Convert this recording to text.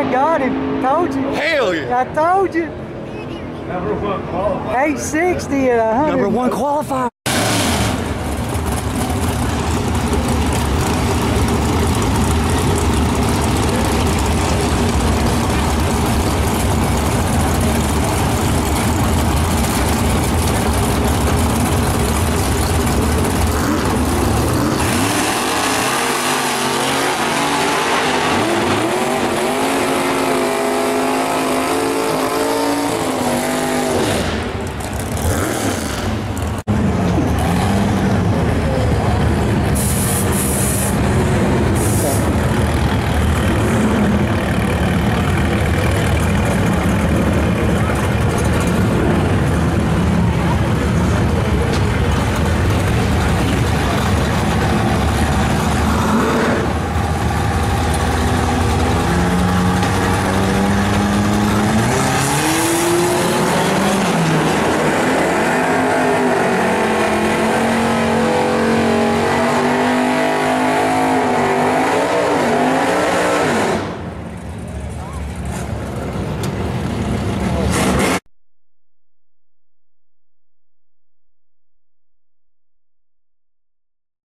I got him. Told you. Hell yeah. I told you. Number one qualifier. 860 at 100. Number one qualifier.